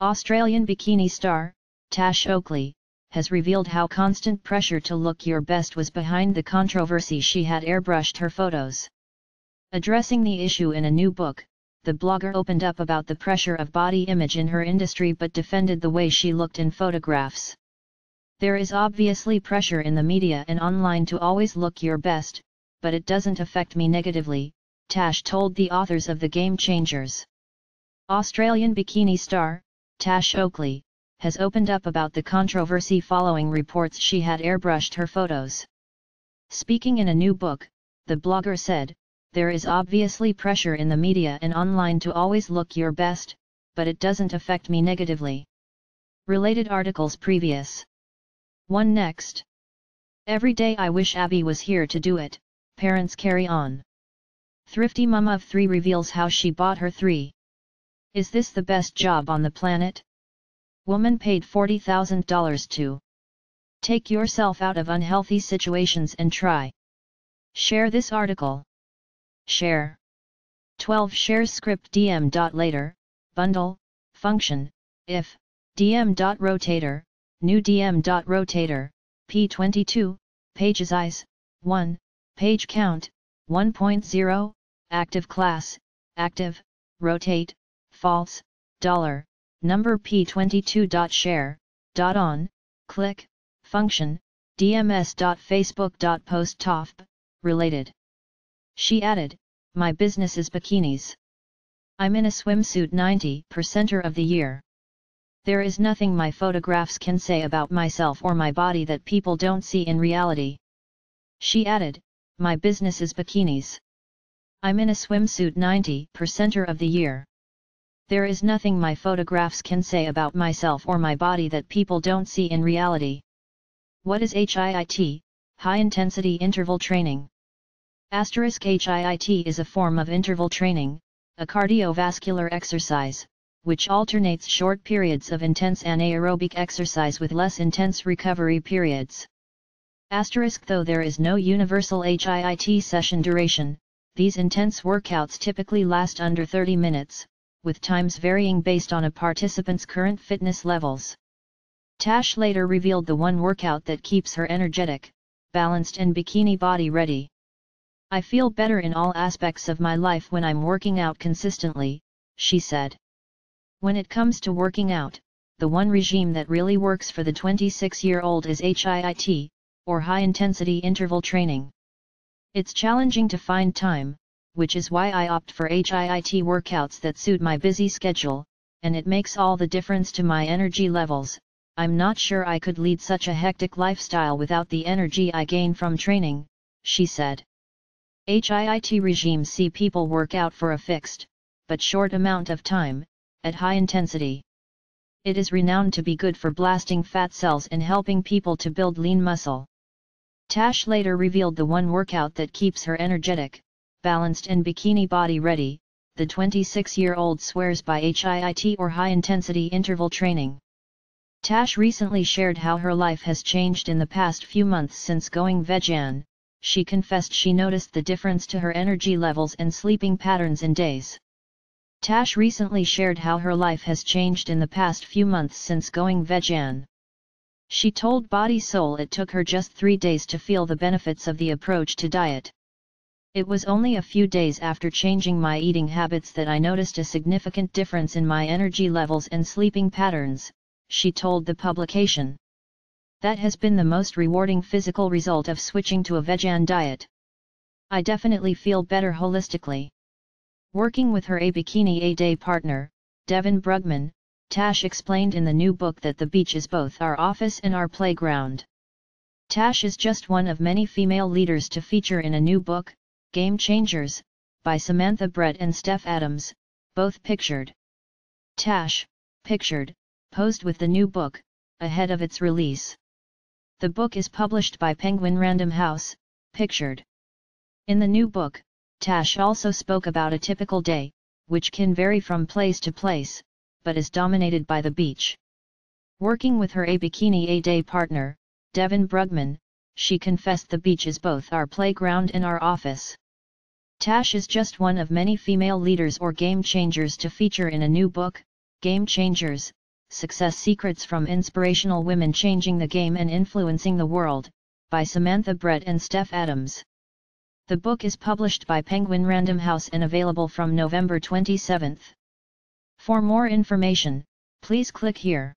Australian bikini star, Tash Oakley, has revealed how constant pressure to look your best was behind the controversy she had airbrushed her photos. Addressing the issue in a new book, the blogger opened up about the pressure of body image in her industry but defended the way she looked in photographs. There is obviously pressure in the media and online to always look your best, but it doesn't affect me negatively, Tash told the authors of The Game Changers. Australian bikini star, Tash Oakley, has opened up about the controversy following reports she had airbrushed her photos. Speaking in a new book, the blogger said, There is obviously pressure in the media and online to always look your best, but it doesn't affect me negatively. Related articles previous. 1 next. Every day I wish Abby was here to do it, parents carry on. Thrifty mum of 3 reveals how she bought her 3. Is this the best job on the planet? Woman paid $40,000 to take yourself out of unhealthy situations and try. Share this article. Share. 12 shares script dm. Later, bundle, function, if, dm. Rotator, new dm. Rotator, p22, page size, 1, page count, 1.0, active class, active, rotate, false, dollar, number p22.share, on, click, function, dms.facebook.post top, related. She added, my business is bikinis. I'm in a swimsuit 90% of the year. There is nothing my photographs can say about myself or my body that people don't see in reality. She added, my business is bikinis. I'm in a swimsuit 90% of the year. There is nothing my photographs can say about myself or my body that people don't see in reality. What is HIIT, High Intensity Interval Training? Asterisk HIIT is a form of interval training, a cardiovascular exercise, which alternates short periods of intense anaerobic exercise with less intense recovery periods. Asterisk though there is no universal HIIT session duration, these intense workouts typically last under 30 minutes, with times varying based on a participant's current fitness levels. Tash later revealed the one workout that keeps her energetic, balanced and bikini body ready. I feel better in all aspects of my life when I'm working out consistently, she said. When it comes to working out, the one regime that really works for the 26-year-old is HIIT, or High Intensity Interval Training. It's challenging to find time, which is why I opt for HIIT workouts that suit my busy schedule, and it makes all the difference to my energy levels. I'm not sure I could lead such a hectic lifestyle without the energy I gain from training, she said. HIIT regimes see people work out for a fixed, but short amount of time, at high intensity. It is renowned to be good for blasting fat cells and helping people to build lean muscle. Tash later revealed the one workout that keeps her energetic, balanced and bikini body ready, the 26-year-old swears by HIIT or high-intensity interval training. Tash recently shared how her life has changed in the past few months since going vegan, she confessed she noticed the difference to her energy levels and sleeping patterns in days. Tash recently shared how her life has changed in the past few months since going vegan. She told Body Soul it took her just three days to feel the benefits of the approach to diet. It was only a few days after changing my eating habits that I noticed a significant difference in my energy levels and sleeping patterns, she told the publication. That has been the most rewarding physical result of switching to a vegan diet. I definitely feel better holistically. Working with her A Bikini A Day partner, Devin Brugman, Tash explained in the new book that the beach is both our office and our playground. Tash is just one of many female leaders to feature in a new book, Game Changers, by Samantha Brett and Steph Adams, both pictured. Tash, pictured, posed with the new book, ahead of its release. The book is published by Penguin Random House, pictured. In the new book, Tash also spoke about a typical day, which can vary from place to place, but is dominated by the beach. Working with her A Bikini A Day partner, Devin Brugman, she confessed the beach is both our playground and our office. Tash is just one of many female leaders or game changers to feature in a new book, Game Changers, Success Secrets from Inspirational Women Changing the Game and Influencing the World, by Samantha Brett and Steph Adams. The book is published by Penguin Random House and available from November 27. For more information, please click here.